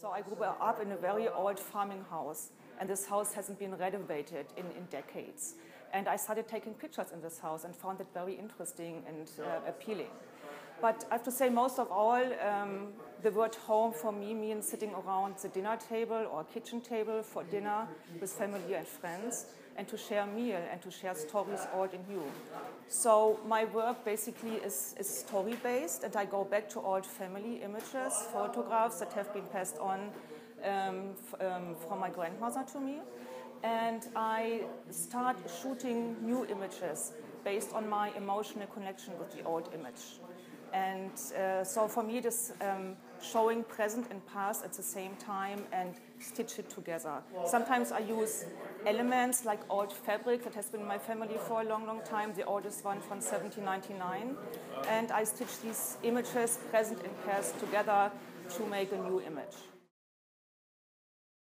So I grew up in a very old farming house, and this house hasn't been renovated in, in decades. And I started taking pictures in this house and found it very interesting and uh, appealing. But I have to say, most of all, um, the word home for me means sitting around the dinner table or kitchen table for dinner with family and friends and to share meal and to share stories old and new. So my work basically is, is story based, and I go back to old family images, photographs that have been passed on um, um, from my grandmother to me. And I start shooting new images based on my emotional connection with the old image. And uh, so for me, it is um, showing present and past at the same time and stitch it together. Sometimes I use elements like old fabric that has been in my family for a long, long time, the oldest one from 1799. And I stitch these images, present and past, together to make a new image.